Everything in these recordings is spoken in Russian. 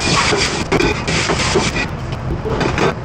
Thank you.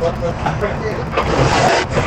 What was